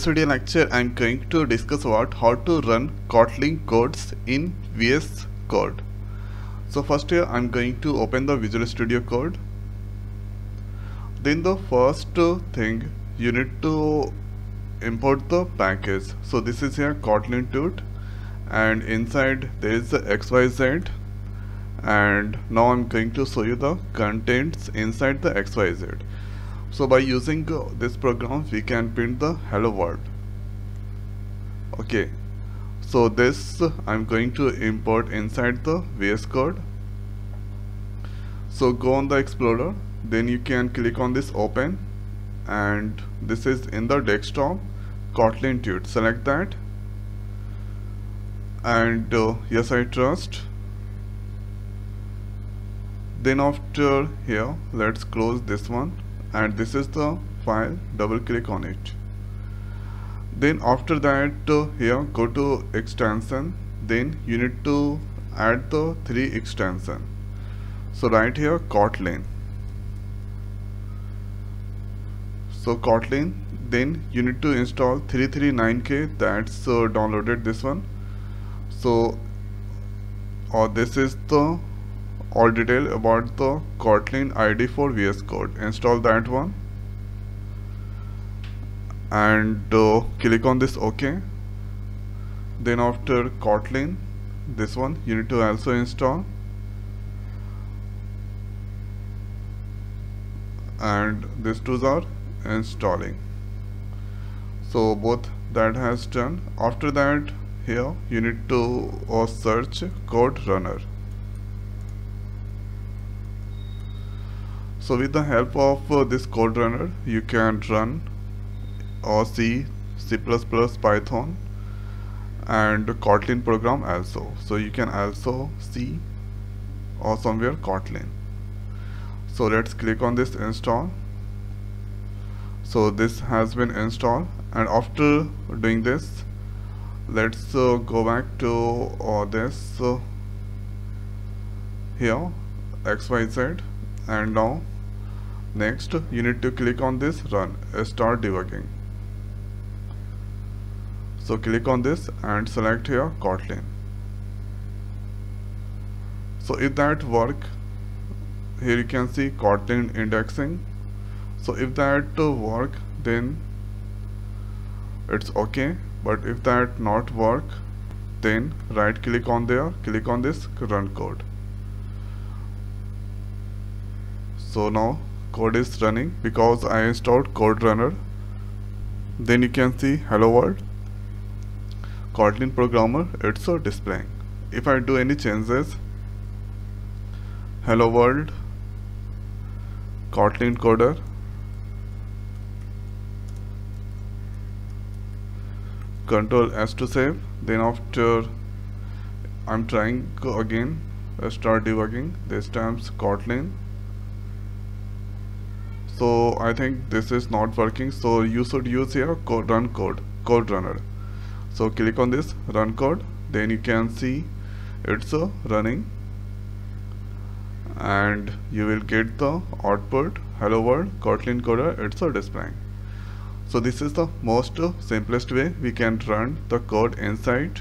this video lecture I'm going to discuss about how to run Kotlin codes in VS Code. So first here I'm going to open the Visual Studio Code. Then the first thing you need to import the package. So this is here Kotlin Tut and inside there is the XYZ and now I'm going to show you the contents inside the XYZ so by using uh, this program we can print the hello world. Okay. So this I'm going to import inside the VS Code. So go on the Explorer. Then you can click on this open. And this is in the desktop Kotlin Tut select that. And uh, yes I trust. Then after here let's close this one and this is the file double click on it. Then after that uh, here go to extension. Then you need to add the three extension. So right here Kotlin. So Kotlin then you need to install 339k that's uh, downloaded this one. So or uh, this is the all detail about the Kotlin ID for VS Code. Install that one. And uh, click on this OK. Then after Kotlin this one you need to also install. And these two are installing. So both that has done. After that here you need to uh, search code runner so with the help of uh, this code runner you can run or C, C++, Python and Kotlin program also. So you can also see or somewhere Kotlin. So let's click on this install. So this has been installed and after doing this let's uh, go back to uh, this uh, here xyz and now next you need to click on this run start debugging. So click on this and select here Kotlin. So if that work here you can see Kotlin indexing. So if that work then it's okay. But if that not work then right click on there click on this run code so now code is running. Because I installed code runner then you can see hello world. Kotlin programmer it's a displaying. If I do any changes hello world. Kotlin coder. Control S to save. Then after I'm trying again start debugging. This times Kotlin so I think this is not working. So you should use here code run code code runner. So click on this run code. Then you can see it's uh, running. And you will get the output. Hello world kotlin coder it's a displaying. So this is the most uh, simplest way we can run the code inside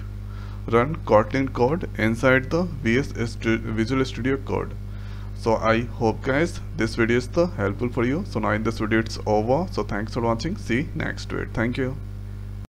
run kotlin code inside the vs visual studio code so i hope guys this video is the helpful for you. So now in this video it's over. So thanks for watching. See next video. Thank you